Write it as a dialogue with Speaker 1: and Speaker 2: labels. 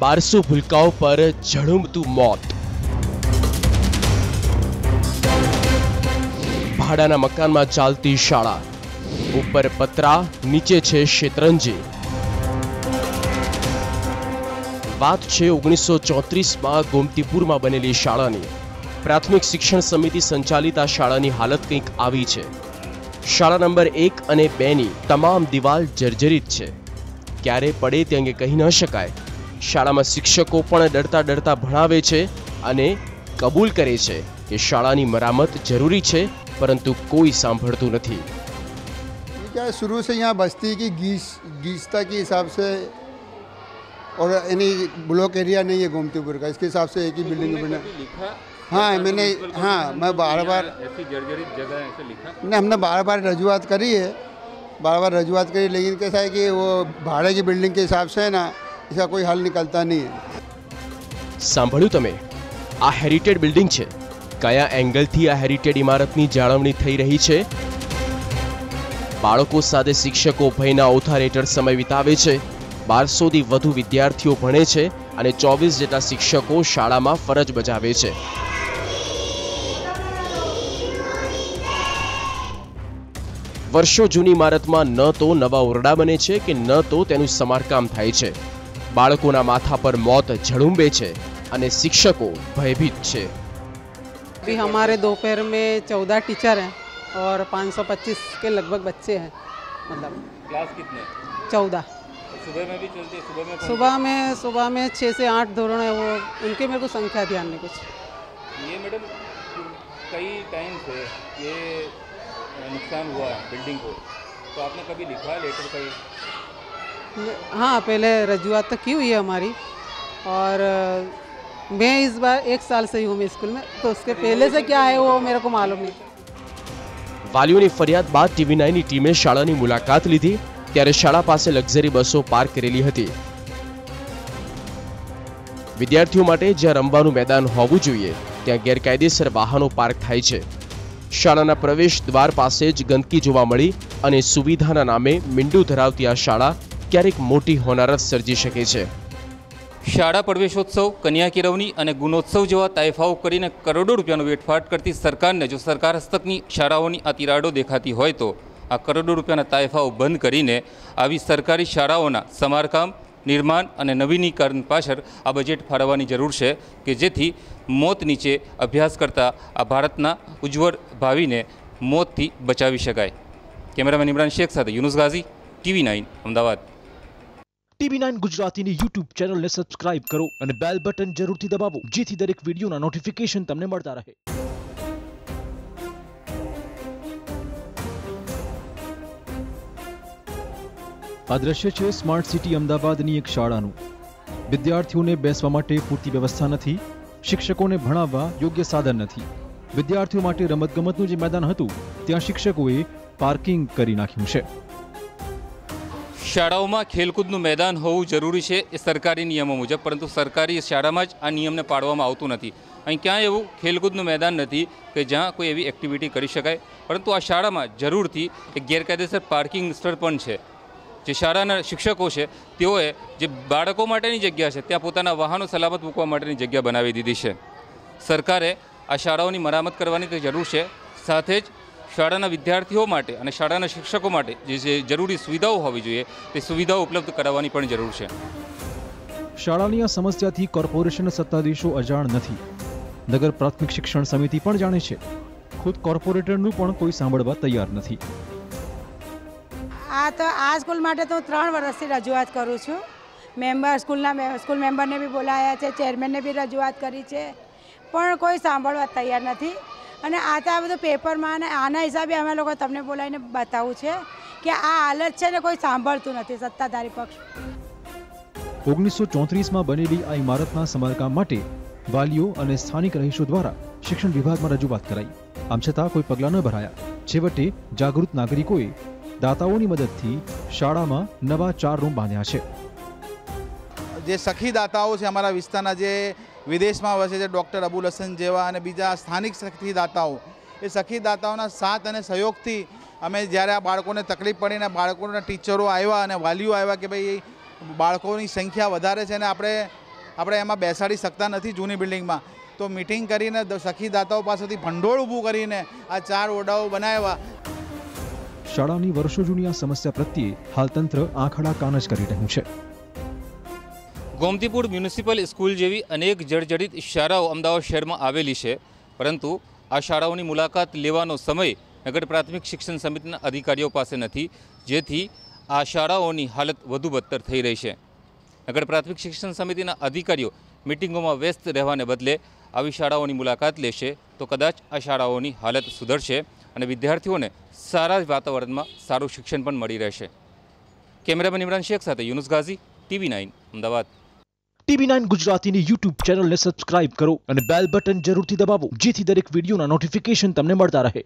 Speaker 1: બારસો ભૂલકાઓ પર ઝળુંબતું મોત. ભાડાના મકાનમાં ચાલતી શાળા. ઉપર પતરા, નીચે છે શેતરંજી. વાત છે ઓગણીસો ચોત્રીસમાં ગોમતીપુરમાં બનેલી શાળાની. પ્રાથમિક શિક્ષણ સમિતિ સંચાલિત આ શાળાની હાલત કંઈક આવી છે. શાળા નંબર એક અને બેની તમામ દિવાલ જર્જરિત છે. ક્યારે પડે તે અંગે કહી ન શકાય. શાળામાં શિક્ષકો પણ ડરતા ડરતા ભણાવે છે અને કબૂલ કરે છે કે શાળાની મરામત જરૂરી છે પરંતુ કોઈ સાંભળતું નથી
Speaker 2: ये क्या है शुरू से यहाँ बस्ती की गीस गीसता के हिसाब से और यानी ब्लॉक एरिया नहीं है गोमतीपुर का इसके हिसाब से एक ही बिल्डिंग बना
Speaker 3: लिखा
Speaker 2: हाँ मैंने हाँ मैं बार बार
Speaker 3: ऐसी जर्जरित जगह है, ऐसे लिखा
Speaker 2: ने हमने बार बार रजूआत करी है बार बार रजूआत करी लेकिन कैसा है कि वो भाड़े की बिल्डिंग के हिसाब से है ना इसका कोई हल निकलता नहीं है
Speaker 1: સાંભળ્યું તમે આ હેરિટેડ બિલ્ડિંગ છે કયા એંગલથી આ હેરિટેડ ઇમારતની જાળવણી થઈ રહી છે બાળકો સાથે શિક્ષકો ભયના ઓથાર હેઠળ સમય વિતાવે છે બારસોથી વધુ વિદ્યાર્થીઓ ભણે છે અને ચોવીસ જેટલા શિક્ષકો શાળામાં ફરજ બજાવે છે વર્ષો જૂની ઇમારતમાં ન તો નવા ઓરડા બને છે કે ન તો તેનું સમારકામ થાય છે બાળકોના માથા પર મોત ઝળુંબે છે અને શિક્ષકો ભયભીત છે
Speaker 4: अभी हमारे दोपहर में चौदह टीचर हैं और 525 के लगभग बच्चे हैं मतलब
Speaker 3: क्लास कितने
Speaker 4: चौदह
Speaker 3: सुबह में भी चलती है सुबह में कौन-
Speaker 4: सुबह में सुबह में छः से आठ धोरण है वो उनके मेरे को संख्या ध्यान नहीं कुछ
Speaker 3: ये मैडम कई टाइम से ये नुकसान हुआ है बिल्डिंग को तो आपने कभी लिखा है लेटर कहीं
Speaker 4: हाँ पहले रजूआत तो की हुई है हमारी और अ, मैं इस बार एक साल से ही हूँ मैं स्कूल में तो उसके पहले से क्या है वो मेरे को मालूम नहीं
Speaker 1: વાલીઓની ફરિયાદ બાદ ટીવી નાઇનની ટીમે શાળાની મુલાકાત લીધી ત્યારે શાળા પાસે લક્ઝરી બસો પાર્ક કરેલી હતી વિદ્યાર્થીઓ માટે જ્યાં રમવાનું મેદાન હોવું જોઈએ ત્યાં ગેરકાયદેસર વાહનો પાર્ક થાય છે શાળાના પ્રવેશ દ્વાર પાસે જ ગંદકી જોવા મળી અને સુવિધાના નામે મીંડું ધરાવતી આ શાળા ક્યારેક મોટી હોનારત સર્જી શકે છે.
Speaker 3: શાળા પ્રવેશોત્સવ કન્યા કેળવણી અને ગુણોત્સવ જેવા તાયફાઓ કરીને કરોડો રૂપિયાનો વેઠફાટ કરતી સરકારને જો સરકાર હસ્તકની શાળાઓની આ તિરાડો દેખાતી હોય તો આ કરોડો રૂપિયાના તાયફાઓ બંધ કરીને આવી સરકારી શાળાઓના સમારકામ, નિર્માણ અને નવીનીકરણ પાછળ આ બજેટ ફાળવવાની જરૂર છે કે જેથી મોત નીચે અભ્યાસ કરતા આ ભારતના ઉજ્જવળ ભાવિને મોતથી બચાવી શકાય. કેમેરામેન ઇમરાન શેખ સાથે Yunus Ghazi, TV nine, Ahmedabad.
Speaker 5: TV nine ગુજરાતીની યુટ્યુબ ચેનલને સબસ્ક્રાઇબ કરો અને બેલ બટન જરૂરથી દબાવો, જેથી દરેક વિડીયોના નોટિફિકેશન તમને મળતા રહે. આ દ્રશ્ય છે સ્માર્ટ સિટી અમદાવાદની એક શાળાનું. વિદ્યાર્થીઓને બેસવા માટે પૂરતી વ્યવસ્થા નથી, શિક્ષકોને ભણાવવા યોગ્ય સાધન નથી. વિદ્યાર્થીઓ માટે રમતગમતનું જે મેદાન હતું, ત્યાં શિક્ષકોએ પાર્કિંગ કરી નાખ્યું છે.
Speaker 3: શાળાઓમાં ખેલકૂદનું મેદાન હોવું જરૂરી છે એ સરકારી નિયમો મુજબ, પરંતુ સરકારી શાળામાં જ આ નિયમને પાડવામાં આવતું નથી. અહીં ક્યાંય એવું ખેલકૂદનું મેદાન નથી કે જ્યાં કોઈ એવી એક્ટિવિટી કરી શકાય, પરંતુ આ શાળામાં જરૂરથી એક ગેરકાયદેસર પાર્કિંગ સ્થળ પણ છે. જે શાળાના શિક્ષકો છે, તેઓએ જે બાળકો માટેની જગ્યા છે, ત્યાં પોતાના વાહનો સલામત મૂકવા માટેની જગ્યા બનાવી દીધી છે. સરકારે આ શાળાઓની મરામત કરવાની તો જરૂર છે, સાથે જ શાળાના વિદ્યાર્થીઓ માટે અને શાળાના શિક્ષકો માટે જે જે જરૂરી સુવિધાઓ હોવી જોઈએ તે સુવિધાઓ ઉપલબ્ધ કરાવવાની પણ જરૂર છે.
Speaker 5: શાળાની આ સમસ્યાથી કોર્પોરેશન સત્તાધીશો અજાણ નથી. નગર પ્રાથમિક શિક્ષણ સમિતિ પણ જાણે છે ખુદ કોર્પોરેટરનું પણ કોઈ સાંભળવા તૈયાર નથી.
Speaker 6: આ તો આ સ્કૂલ માટે તો હું ત્રણ વર્ષથી રજૂઆત કરું છું. મેમ્બર સ્કૂલના સ્કૂલ મેમ્બરને બી બોલાયા છે ચેરમેનને બી રજૂઆત કરી છે. પણ કોઈ સાંભળવા તૈયાર નથી. અને આ તો આ બધું પેપરમાં અને આના હિસાબે અમે લોકો તમને બોલાવીને બતાવવું છે કે આ હાલત છે ને કોઈ સાંભળતું નથી સત્તાધારી પક્ષ.
Speaker 5: ઓગણીસો ચોત્રીસમાં બનેલી આ ઇમારતના સમારકામ માટે વાલીઓ અને સ્થાનિક રહીશો દ્વારા શિક્ષણ વિભાગમાં રજૂઆત કરાઈ. આમ છતાં કોઈ પગલાં ન ભરાયા. છેવટે જાગૃત નાગરિકોએ દાતાઓની મદદથી શાળામાં નવા ચાર રૂમ બાંધ્યા છે.
Speaker 7: જે સખી દાતાઓ છે અમારા વિસ્તારના જે વિદેશમાં વસે છે ડૉક્ટર અબુલ હસન જેવા અને બીજા સ્થાનિક સખીદાતાઓ. એ સખીદાતાઓના સાથ અને સહયોગથી અમે જ્યારે આ બાળકોને તકલીફ પડીને બાળકોના ટીચરો આવ્યા અને વાલીઓ આવ્યા કે ભાઈ બાળકોની સંખ્યા વધારે છે અને આપણે આપણે એમાં બેસાડી શકતા નથી જૂની બિલ્ડિંગમાં. તો મિટિંગ કરીને સખીદાતાઓ પાસેથી ભંડોળ ઊભું કરીને આ ચાર ઓરડાઓ બનાવ્યા.
Speaker 5: શાળાની વર્ષો જૂની આ સમસ્યા પ્રત્યે હાલ તંત્ર આંખડા કાન જ કરી રહ્યું છે.
Speaker 3: ગોમતીપુર મ્યુનિસિપલ સ્કૂલ જેવી અનેક જર્જરિત શાળાઓ અમદાવાદ શહેરમાં આવેલી છે. પરંતુ આ શાળાઓની મુલાકાત લેવાનો સમય નગર પ્રાથમિક શિક્ષણ સમિતિના અધિકારીઓ પાસે નથી. જેથી આ શાળાઓની હાલત વધુ બદતર થઈ રહી છે. નગર પ્રાથમિક શિક્ષણ સમિતિના અધિકારીઓ મિટિંગોમાં વ્યસ્ત રહેવાને બદલે આવી શાળાઓની મુલાકાત લેશે. તો કદાચ આ શાળાઓની હાલત સુધરશે અને વિદ્યાર્થીઓને સારા વાતાવરણમાં સારું શિક્ષણ પણ મળી રહેશે. કેમેરામેન ઇમરાન શેખ સાથે Yunus Ghazi, TV nine, Ahmedabad.
Speaker 8: TV nine ગુજરાતીની યુટ્યુબ ચેનલને સબસ્ક્રાઇબ કરો અને બેલ બટન જરૂરથી દબાવો, જેથી દરેક વિડીયોના નોટિફિકેશન તમને મળતા રહે.